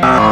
Bye.